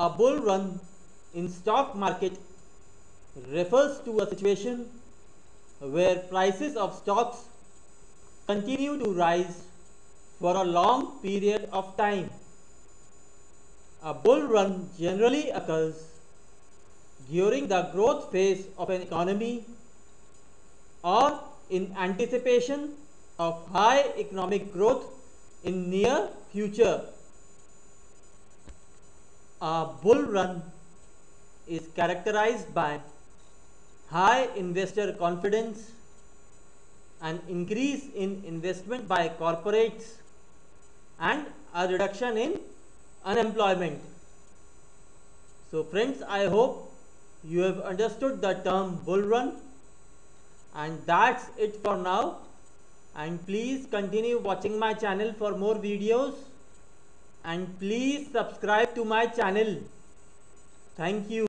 A bull run in stock market refers to a situation where prices of stocks continue to rise for a long period of time. A bull run generally occurs during the growth phase of an economy or in anticipation of high economic growth in near future. A bull run is characterized by high investor confidence, an increase in investment by corporates and a reduction in unemployment. So friends, I hope you have understood the term bull run and that's it for now and please continue watching my channel for more videos and please subscribe to my channel. Thank you.